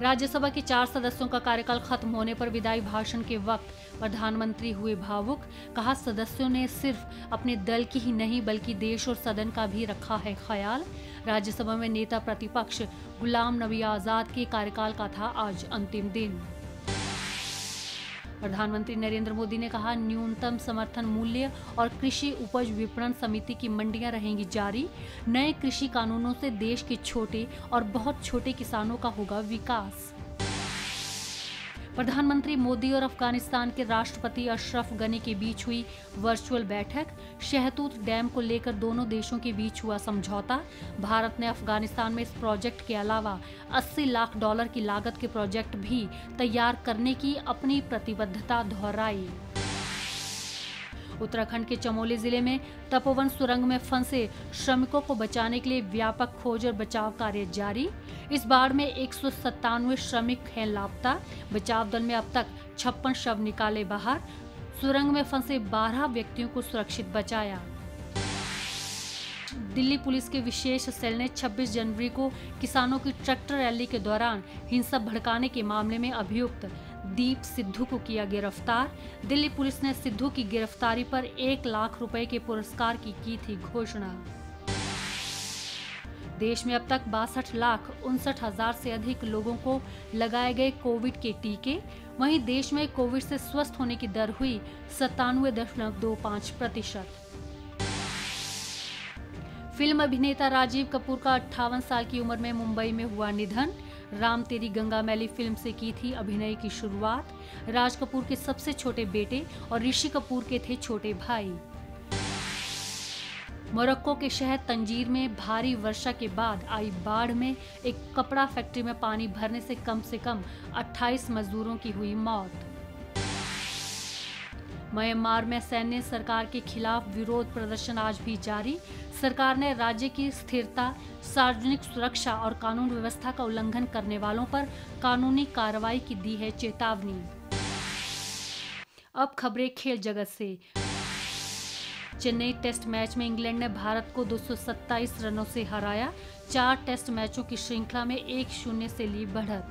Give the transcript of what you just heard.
राज्यसभा के चार सदस्यों का कार्यकाल खत्म होने पर विदाई भाषण के वक्त प्रधानमंत्री हुए भावुक। कहा, सदस्यों ने सिर्फ़ अपने दल की ही नहीं, बल्कि देश और सदन का भी रखा है ख्याल। राज्यसभा में नेता प्रतिपक्ष गुलाम नबी आज़ाद के कार्यकाल का था आज अंतिम दिन। प्रधानमंत्री नरेंद्र मोदी ने कहा, न्यूनतम समर्थन मूल्य और कृषि उपज विपणन समिति की मंडियाँ रहेंगी जारी। नए कृषि कानूनों से देश के छोटे और बहुत छोटे किसानों का होगा विकास। प्रधानमंत्री मोदी और अफ़गानिस्तान के राष्ट्रपति अशरफ गनी के बीच हुई वर्चुअल बैठक। शहतूत डैम को लेकर दोनों देशों के बीच हुआ समझौता। भारत ने अफ़गानिस्तान में इस प्रोजेक्ट के अलावा 80 लाख डॉलर की लागत के प्रोजेक्ट भी तैयार करने की अपनी प्रतिबद्धता दोहराई। उत्तराखंड के चमोली ज़िले में तपोवन सुरंग में फंसे श्रमिकों को बचाने के लिए व्यापक खोज और बचाव कार्य जारी। इस बाढ़ में एक सौ सत्तानवे श्रमिक हैं लापता। बचाव दल में अब तक छप्पन शव निकाले बाहर। सुरंग में फंसे 12 व्यक्तियों को सुरक्षित बचाया। दिल्ली पुलिस के विशेष सेल ने 26 जनवरी को किसानों की ट्रैक्टर रैली के दौरान हिंसा भड़काने के मामले में अभियुक्त दीप सिद्धू को किया गिरफ़्तार। दिल्ली पुलिस ने सिद्धू की गिरफ्तारी पर एक लाख रुपए के पुरस्कार की की थी घोषणा। देश में अब तक बासठ लाख उनसठ हज़ार से अधिक लोगों को लगाए गए कोविड के टीके। वहीं देश में कोविड से स्वस्थ होने की दर हुई सत्तानवे दशमलव दो पाँच प्रतिशत। फ़िल्म अभिनेता राजीव कपूर का अट्ठावन साल की उम्र में मुंबई में हुआ निधन। राम तेरी गंगा मैली फ़िल्म से की थी अभिनय की शुरुआत। राज कपूर के सबसे छोटे बेटे और ऋषि कपूर के थे छोटे भाई। मोरक्को के शहर तंजीर में भारी वर्षा के बाद आई बाढ़ में एक कपड़ा फैक्ट्री में पानी भरने से कम से कम 28 मजदूरों की हुई मौत। म्यांमार में सैन्य सरकार के खिलाफ विरोध प्रदर्शन आज भी जारी। सरकार ने राज्य की स्थिरता, सार्वजनिक सुरक्षा और कानून व्यवस्था का उल्लंघन करने वालों पर कानूनी कार्रवाई की दी है चेतावनी। अब खबरें खेल जगत से। चेन्नई टेस्ट मैच में इंग्लैंड ने भारत को 227 रनों से हराया। चार टेस्ट मैचों की श्रृंखला में एक शून्य से ली बढ़त।